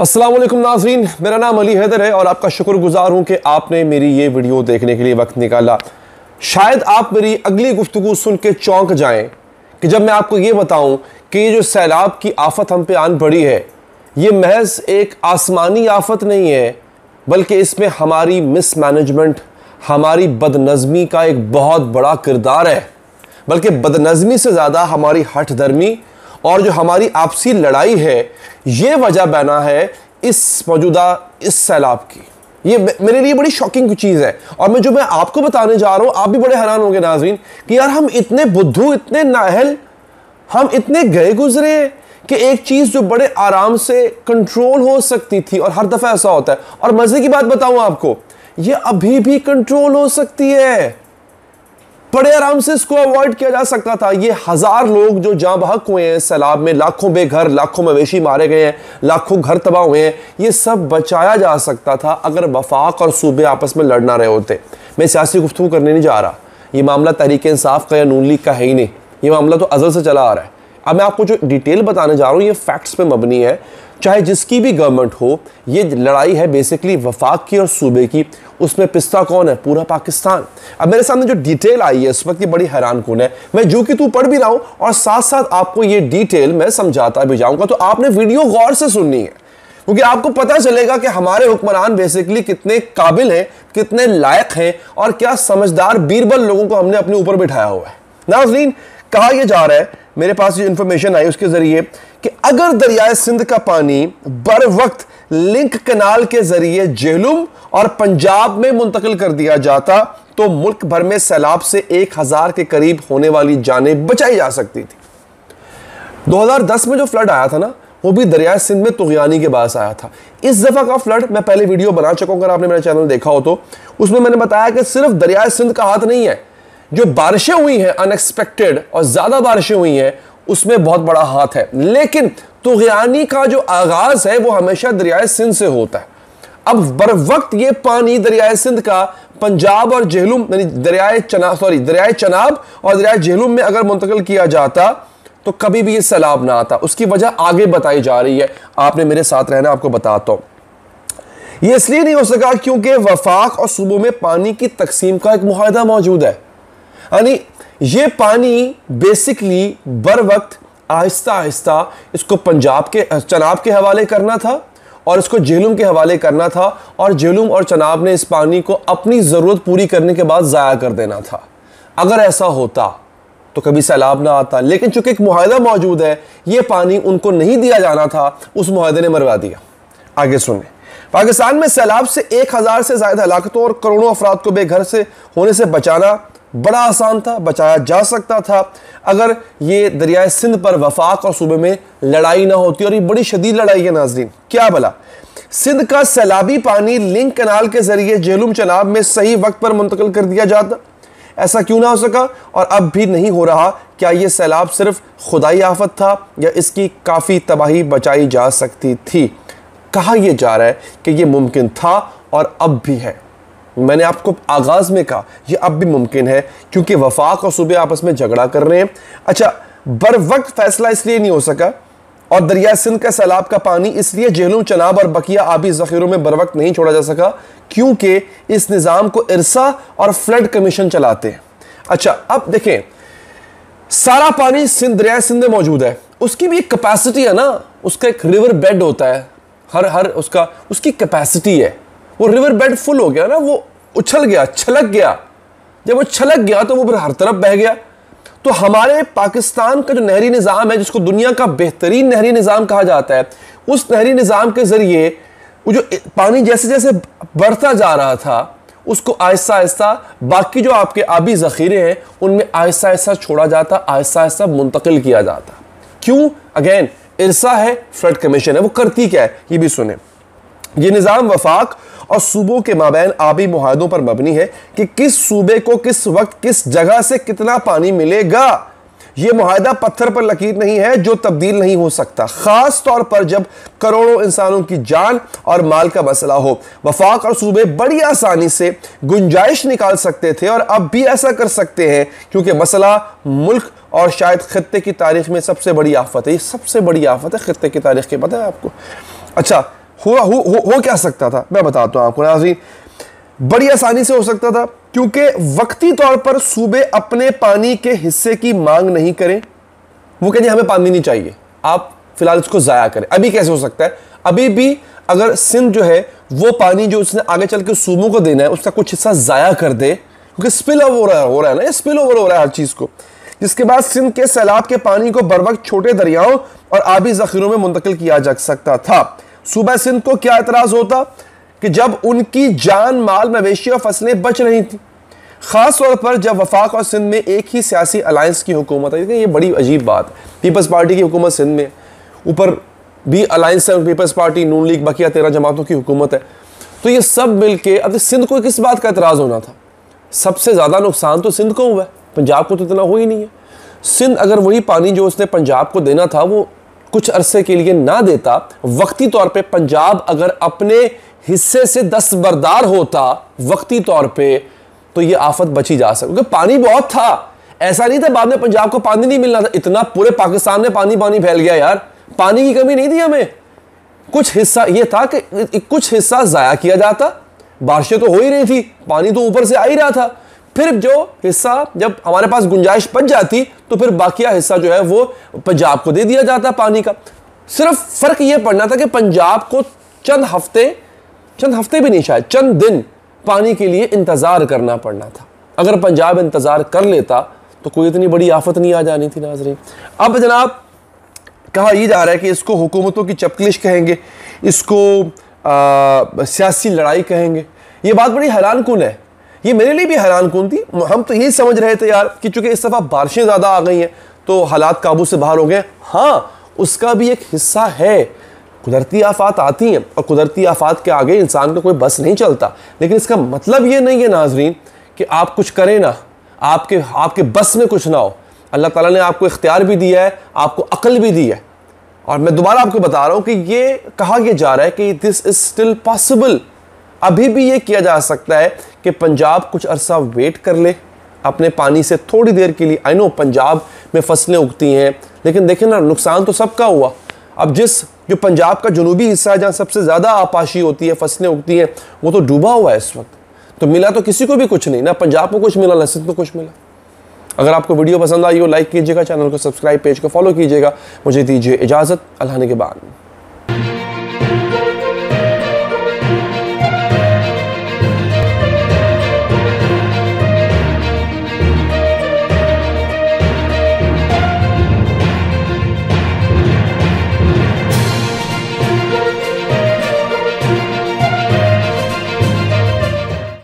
वालेकुम नाजरीन, मेरा नाम अली हैदर है और आपका शुक्रगुजार हूँ कि आपने मेरी ये वीडियो देखने के लिए वक्त निकाला। शायद आप मेरी अगली गुफ्तु सुन के चौंक जाएँ कि जब मैं आपको ये बताऊँ कि ये जो सैलाब की आफत हम पे आन पड़ी है, ये महज एक आसमानी आफत नहीं है, बल्कि इसमें हमारी मिसमैनेजमेंट हमारी बदनज़मी का एक बहुत बड़ा किरदार है। बल्कि बदनज़मी से ज़्यादा हमारी हठ धर्मी और जो हमारी आपसी लड़ाई है, ये वजह बना है इस मौजूदा, इस सैलाब की। ये मेरे लिए बड़ी शॉकिंग चीज़ है। और मैं जो मैं आपको बताने जा रहा हूँ, आप भी बड़े हैरान होंगे नाजरीन, कि यार हम इतने बुद्धू, इतने नाहल, हम इतने गए गुजरे कि एक चीज़ जो बड़े आराम से कंट्रोल हो सकती थी, और हर दफ़ा ऐसा होता है। और मज़े की बात बताऊँ आपको, ये अभी भी कंट्रोल हो सकती है। बड़े आराम से इसको अवॉइड किया जा सकता था। ये हज़ार लोग जो जहाँ बहक हुए हैं, सैलाब में लाखों बेघर, लाखों मवेशी मारे गए हैं, लाखों घर तबाह हुए हैं, ये सब बचाया जा सकता था अगर वफाक और सूबे आपस में लड़ना रहे होते। मैं सियासी गुफ्तु करने नहीं जा रहा। ये मामला तहरीक इंसाफ का या नून लीग का है ही नहीं। ये मामला तो अजल से चला आ रहा है। अब मैं आपको जो डिटेल बताने जा रहा हूँ, ये फैक्ट्स पे मबनी है। चाहे जिसकी भी गवर्नमेंट हो, ये लड़ाई है बेसिकली वफाक की और सूबे की। उसमें पिस्ता कौन है? पूरा पाकिस्तान। अब मेरे सामने जो डिटेल आई है, इस वक्त ये बड़ी हैरान कौन है? मैं जो कि तू पढ़ भी रहा हूँ और साथ साथ आपको ये डिटेल मैं समझाता भी जाऊँगा। तो आपने वीडियो गौर से सुननी है। क्योंकि आपको पता चलेगा कि हमारे हुक्मरान बेसिकली कितने काबिल हैं, कितने लायक हैं और क्या समझदार, बीरबल लोगों को हमने अपने ऊपर बिठाया हुआ है। नाजरीन, कहा यह जा रहा है मेरे पास जो इंफॉर्मेशन आई उसके ज़रिए कि अगर दरियाए सिंध का पानी बर वक्त लिंक कनाल के ज़रिए जेहलुम और पंजाब में मुंतकिल कर दिया जाता तो मुल्क भर में सैलाब से एक हज़ार के करीब होने वाली जानें बचाई जा सकती थी। 2010 में जो फ्लड आया था ना, वो भी दरिया सिंध में तुगयानी के पास आया था। इस दफ़ा का फ्लड मैं पहले वीडियो बना चुका हूँ, अगर आपने मेरा चैनल देखा हो तो। उसमें मैंने बताया कि सिर्फ़ दरिया सिंध का हाथ नहीं है जो बारिशें हुई हैं अनएक्सपेक्टेड और ज़्यादा बारिशें हुई हैं, उसमें बहुत बड़ा हाथ है। लेकिन तुगयानी का जो आगाज़ है, वो हमेशा दरियाए सिंध से होता है। अब बर वक्त ये पानी दरियाए सिंध का पंजाब और जहलुम, यानी दरियाए चनाब सॉरी दरियाए चनाब और दरियाए जहलुम में अगर मुंतकिल किया जाता तो कभी भी ये सैलाब ना आता। उसकी वजह आगे बताई जा रही है। आपने मेरे साथ रहना, आपको बताता हूँ। ये इसलिए नहीं हो सका क्योंकि वफाक और सूबों में पानी की तकसीम का एक मुहिदा मौजूद है। यानी ये पानी बेसिकली बर वक्त आहिस्ता आहिस्ता इसको पंजाब के, चनाब के हवाले करना था और इसको जेलुम के हवाले करना था और जेलुम और चनाब ने इस पानी को अपनी ज़रूरत पूरी करने के बाद ज़ाया कर देना था। अगर ऐसा होता तो कभी सैलाब ना आता। लेकिन चूँकि एक माहिदा मौजूद है, ये पानी उनको नहीं दिया जाना था, उस माहदे ने मरवा दिया। आगे सुने पाकिस्तान में सैलाब से एक हज़ार से ज़्यादा हलाकतों और करोड़ों अफराद को बेघर से होने से बचाना बड़ा आसान था, बचाया जा सकता था। अगर ये दरियाए सिंध पर वफाक और सूबे में लड़ाई ना होती और ये बड़ी शदीद लड़ाई है नाजरीन, क्या भला? सिंध का सैलाबी पानी लिंक कनाल के ज़रिए जेलुम चनाब में सही वक्त पर मुंतकिल कर दिया जाता। ऐसा क्यों ना हो सका? और अब भी नहीं हो रहा, क्या यह सैलाब सिर्फ़ खुदाई आफत था या इसकी काफ़ी तबाही बचाई जा सकती थी? कहा यह जा रहा है कि यह मुमकिन था और अब भी है। मैंने आपको आगाज़ में कहा यह अब भी मुमकिन है, क्योंकि वफाक और सूबे आपस में झगड़ा कर रहे हैं। अच्छा बर वक्त फैसला इसलिए नहीं हो सका, और दरिया सिंध का सैलाब का पानी इसलिए जेहलूम, चनाब और बकिया आबी जखीरों में बर वक्त नहीं छोड़ा जा सका, क्योंकि इस निज़ाम को इरसा और फ्लड कमीशन चलाते हैं। अच्छा अब देखें, सारा पानी सिंध, दरिया सिंध में मौजूद है। उसकी भी एक कैपेसिटी है ना, उसका एक रिवर बेड होता है। हर हर उसका, उसकी कैपेसिटी है। वो रिवर बेड फुल हो गया ना, वो उछल गया, छलक गया। जब वो छलक गया तो वो फिर हर तरफ़ बह गया। तो हमारे पाकिस्तान का जो नहरी निज़ाम है, जिसको दुनिया का बेहतरीन नहरी निज़ाम कहा जाता है, उस नहरी निज़ाम के ज़रिए वो जो पानी जैसे जैसे बढ़ता जा रहा था, उसको आहिस्ता आहिस्ता, बाकी जो आपके आबी ज़ख़ीरे हैं, उनमें आहिस्ता आहिस्ता छोड़ा जाता, आहिस्ता आहिस्ता मुंतकिल किया जाता। क्यों? अगेन इरसा है फ्लड कमीशन है, वो करती क्या है? ये भी सुने। ये निज़ाम वफाक और सूबों के माबैन आबी मुहिदों पर मबनी है कि किस सूबे को किस वक्त किस जगह से कितना पानी मिलेगा। यह माहिदा पत्थर पर लकीर नहीं है, जो तब्दील नहीं हो सकता। खास तौर पर जब करोड़ों इंसानों की जान और माल का मसला हो। वफाक और सूबे बड़ी आसानी से गुंजाइश निकाल सकते थे और अब भी ऐसा कर सकते हैं, क्योंकि मसला मुल्क और शायद खत्े की तारीख में सबसे बड़ी आफत है। ये सबसे बड़ी आफत है खत्े की तारीख के, पता है आपको? अच्छा हुआ हो, हो, हो क्या सकता था? मैं बताता हूँ आपको नाजरीन। बड़ी आसानी से हो सकता था क्योंकि वक्ती तौर पर सूबे अपने पानी के हिस्से की मांग नहीं करें। वो कहते हमें पानी नहीं चाहिए आप फ़िलहाल इसको ज़ाया करें। अभी कैसे हो सकता है? अभी भी अगर सिंध जो है वो पानी जो उसने आगे चल के सूबों को देना है उसका कुछ हिस्सा ज़ाया कर दे क्योंकि स्पिल ओवर हो रहा है हो रहा है ना स्पिल ओवर हो रहा है हर चीज़ को। जिसके बाद सिंध के सैलाब के पानी को बर वक्त छोटे दरियाओं और आबी जखीरों में मुंतकिल किया जा सकता था। सूबा सिंध को क्या एतराज़ होता? कि जब उनकी जान माल मवेशी और फ़सलें बच रही थी। ख़ास तौर पर जब वफाक और सिंध में एक ही सियासी अलायंस की हुकूमत है ये बड़ी अजीब बात है। पीपल्स पार्टी की हुकूमत सिंध में। ऊपर भी अलायंस है पीपल्स पार्टी नून लीग बकिया तेरह जमातों की हुकूमत है। तो ये सब मिल के अब सिंध को किस बात का एतराज़ होना था? सबसे ज़्यादा नुकसान तो सिंध को हुआ है। पंजाब को तो इतना हो ही नहीं है। सिंध अगर वही पानी जो उसने पंजाब को देना था, वो कुछ अरसे के लिए ना देता, वक्ती तौर पे पंजाब अगर अपने हिस्से से दस्तबरदार होता वक्ती तौर पे तो ये आफत बची जा सकती क्योंकि पानी बहुत था। ऐसा नहीं था बाद में पंजाब को पानी नहीं मिलना था। इतना पूरे पाकिस्तान में पानी पानी फैल गया यार। पानी की कमी नहीं थी हमें। कुछ हिस्सा, ये था कि, कुछ हिस्सा ज़ाया किया जाता। बारिशें तो हो ही रही थी। पानी तो ऊपर से आ ही रहा था। फिर जो हिस्सा जब हमारे पास गुंजाइश बच जाती तो फिर बाकिया हिस्सा जो है वो पंजाब को दे दिया जाता पानी का। सिर्फ़ फ़र्क ये पड़ना था कि पंजाब को चंद हफ़्ते चंद हफ़्ते भी नहीं शायद, चंद दिन पानी के लिए इंतज़ार करना पड़ना था। अगर पंजाब इंतज़ार कर लेता तो कोई इतनी बड़ी आफत नहीं आ जानी थी नाजरीन। अब जनाब, कहा यह जा रहा है कि इसको हुकूमतों की चपकलिश कहेंगे, इसको सियासी लड़ाई कहेंगे। ये बात बड़ी हैरान कन है। ये मेरे लिए भी हैरान कौन थी। हम तो यही समझ रहे थे यार कि चूँकि इस दफ़ा बारिशें ज़्यादा आ गई हैं तो हालात काबू से बाहर हो गए। हाँ उसका भी एक हिस्सा है। कुदरती आफात आती हैं और कुदरती आफात के आगे इंसान का कोई बस नहीं चलता। लेकिन इसका मतलब ये नहीं है नाजरीन कि आप कुछ करें ना, आपके आपके बस में कुछ ना हो। अल्लाह ताला ने आपको इख्तियार भी दिया है, आपको अकल भी दी है। और मैं दोबारा आपको बता रहा हूँ कि ये कहा यह जा रहा है कि दिस इज़ स्टिल पॉसिबल अभी भी ये किया जा सकता है कि पंजाब कुछ अरसा वेट कर ले, अपने पानी से थोड़ी देर के लिए। आई नो पंजाब में फ़सलें उगती हैं, लेकिन देखें ना, नुकसान तो सबका हुआ। अब जिस, जो पंजाब का जनूबी हिस्सा है, जहाँ सबसे ज़्यादा आपाशी होती है, फ़सलें उगती हैं, वो तो डूबा हुआ है इस वक्त। तो मिला तो किसी को भी कुछ नहीं, ना पंजाब को कुछ मिला, ना सिंध तो कुछ मिला। अगर आपको वीडियो पसंद आई हो लाइक कीजिएगा, चैनल को सब्सक्राइब पेज को फॉलो कीजिएगा। मुझे दीजिए इजाज़त, अल्लाह के बाद।